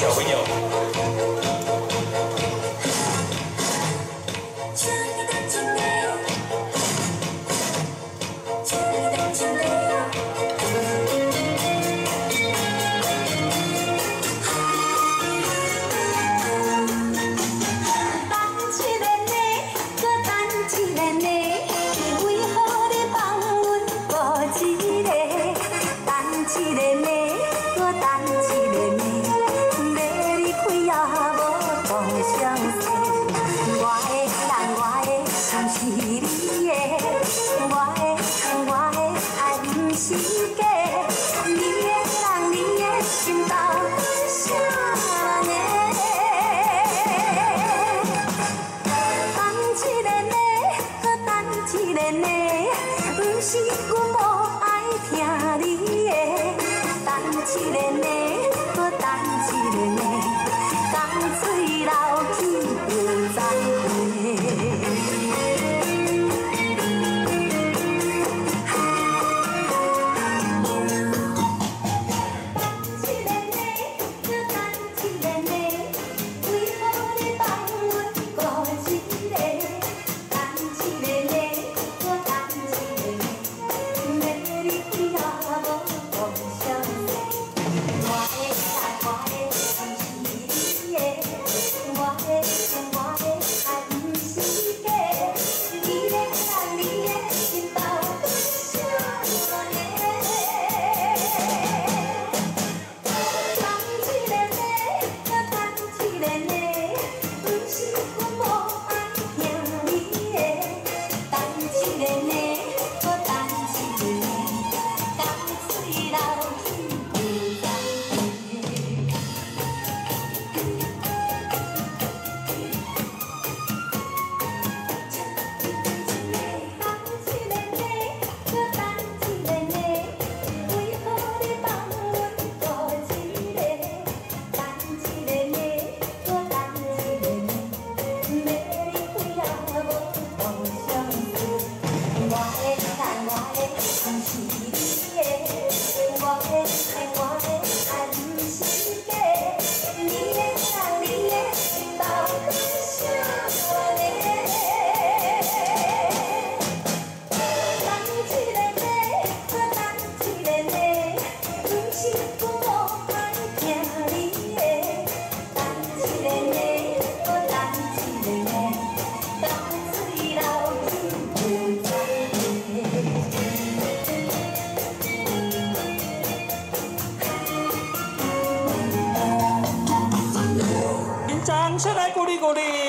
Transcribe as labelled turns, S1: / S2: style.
S1: chào với nhau 是假，你的人，你的心到底啥个？一个，是阮无爱听你的，等一个呢。
S2: সংসার করি গরিব